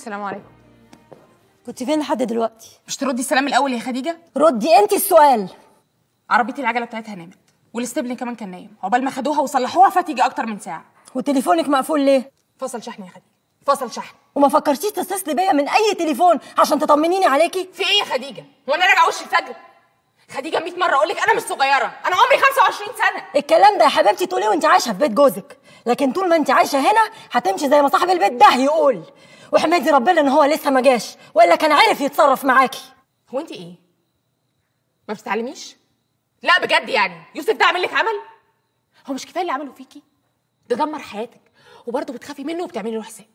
السلام عليكم. كنت فين لحد دلوقتي؟ مش تردي السلام الأول يا خديجة؟ ردي أنت السؤال. عربيتي العجلة بتاعتها نامت والاستبلين كمان كان نايم. عقبال ما خدوها وصلحوها فات يجي أكتر من ساعة. وتليفونك مقفول ليه؟ فصل شحن يا خديجة فصل شحن. وما فكرتيش تتصلي بيا من أي تليفون عشان تطمنيني عليكي؟ في إيه يا خديجة؟ هو أنا راجعة وش الفجر؟ خديجة 100 مرة أقول لك أنا مش صغيرة أنا عمري 25 سنة. الكلام ده يا حبيبتي تقوليه وانت عايشة في بيت جوزك. لكن طول ما أنت عايشة هنا هتمشي زي ما صاحب البيت ده يقول واحمدي ربنا إن هو لسه ما جاش وإلا كان عارف يتصرف معاكي. هو أنت إيه؟ ما بتتعلميش لا بجد يعني. يوسف ده عامل لك عمل؟ هو مش كفاية اللي عمله فيكي؟ ده دمر حياتك وبرضه بتخافي منه وبتعملي له حساب.